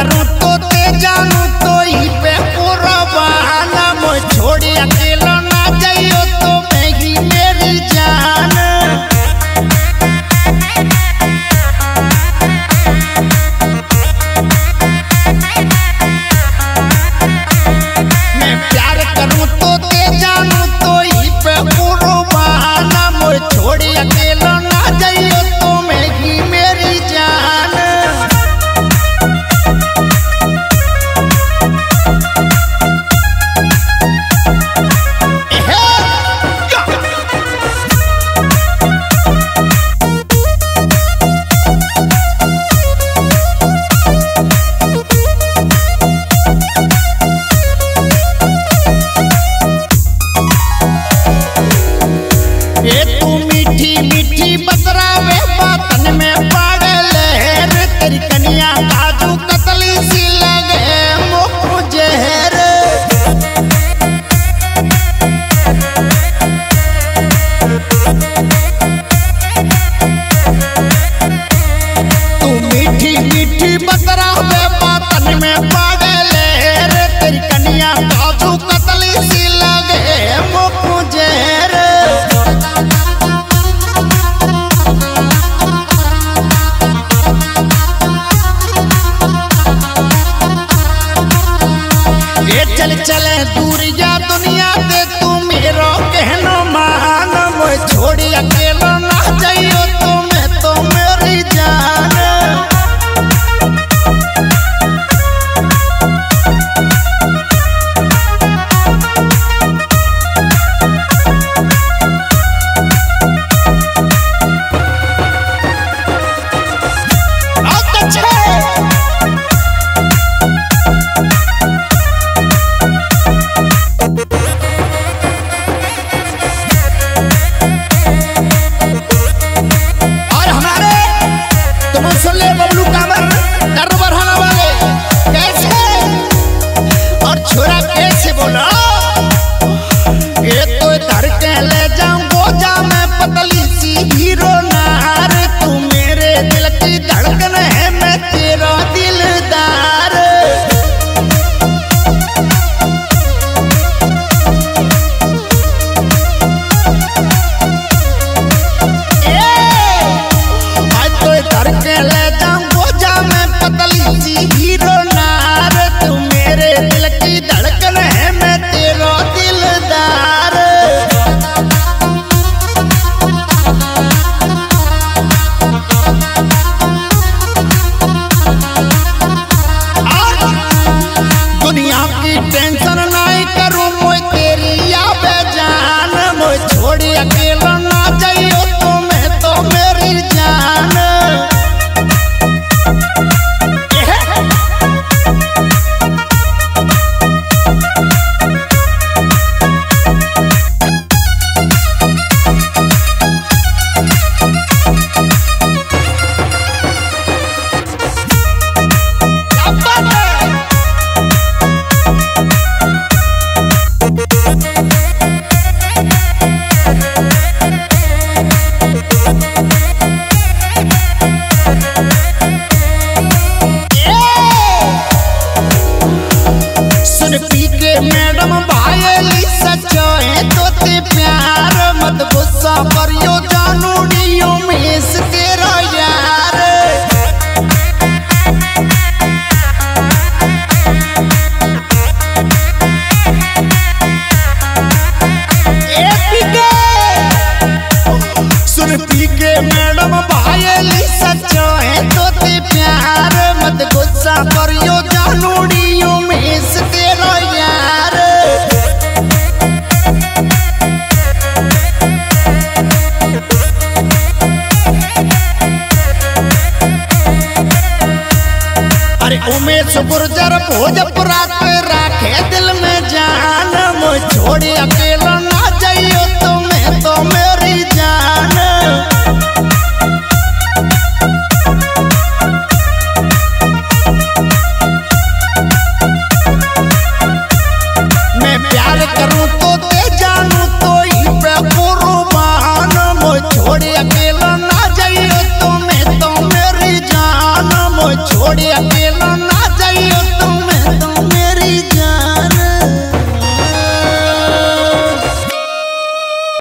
करूँ तो ते जानू Solera तोते प्यार, मत गुस्सा करियो जानूड़ियों में तेरा यार अरे उमेश गुर्जर भोजपुरा राखे दिल में जान, मुझ छोड़